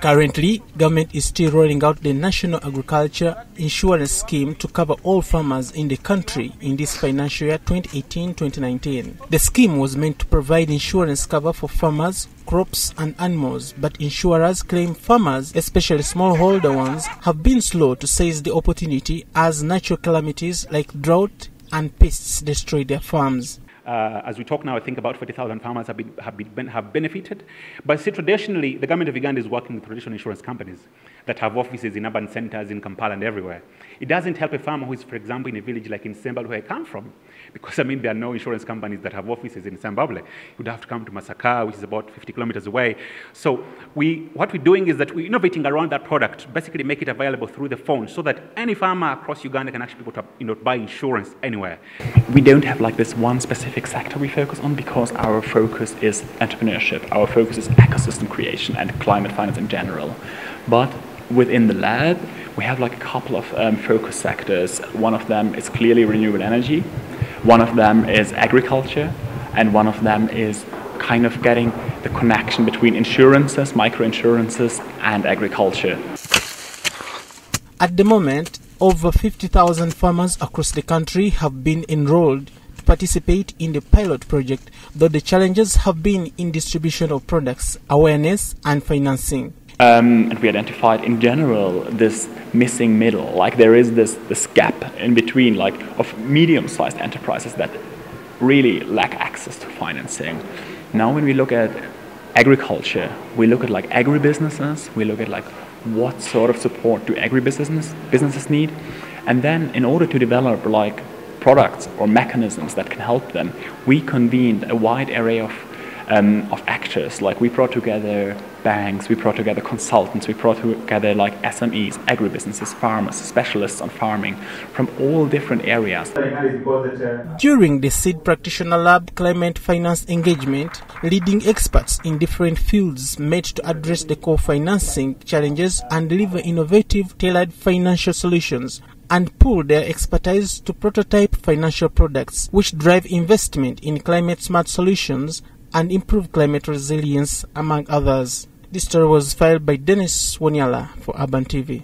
Currently, government is still rolling out the National Agriculture Insurance Scheme to cover all farmers in the country in this financial year 2018-2019. The scheme was meant to provide insurance cover for farmers, crops and animals, but insurers claim farmers, especially smallholder ones, have been slow to seize the opportunity as natural calamities like drought and pests destroy their farms. Uh, as we talk now, I think about 40,000 farmers have, been, have, been, have benefited. But see, traditionally, the government of Uganda is working with traditional insurance companies that have offices in urban centers, in Kampala, and everywhere. It doesn't help a farmer who is, for example, in a village like in Zimbabwe, where I come from, because I mean, there are no insurance companies that have offices in Zimbabwe. You'd have to come to Masaka, which is about 50 kilometers away. So, we, what we're doing is that we're innovating around that product, basically make it available through the phone so that any farmer across Uganda can actually go to, you know, buy insurance anywhere. We don't have like this one specific sector we focus on because our focus is entrepreneurship, our focus is ecosystem creation and climate finance in general. But within the lab, we have like a couple of um, focus sectors. One of them is clearly renewable energy, one of them is agriculture, and one of them is kind of getting the connection between insurances, micro insurances, and agriculture. At the moment, over 50,000 farmers across the country have been enrolled participate in the pilot project, though the challenges have been in distribution of products, awareness, and financing. Um, and we identified in general this missing middle, like there is this, this gap in between, like of medium-sized enterprises that really lack access to financing. Now, when we look at agriculture, we look at like agribusinesses, we look at like what sort of support do agribusiness businesses need, and then in order to develop like products or mechanisms that can help them, we convened a wide array of um, of actors. Like we brought together banks, we brought together consultants, we brought together like SMEs, agribusinesses, farmers, specialists on farming from all different areas. During the Seed Practitioner Lab Climate Finance Engagement, leading experts in different fields met to address the co-financing challenges and deliver innovative, tailored financial solutions and pool their expertise to prototype financial products which drive investment in climate smart solutions and improve climate resilience, among others. This story was filed by Dennis Wanyala for Urban TV.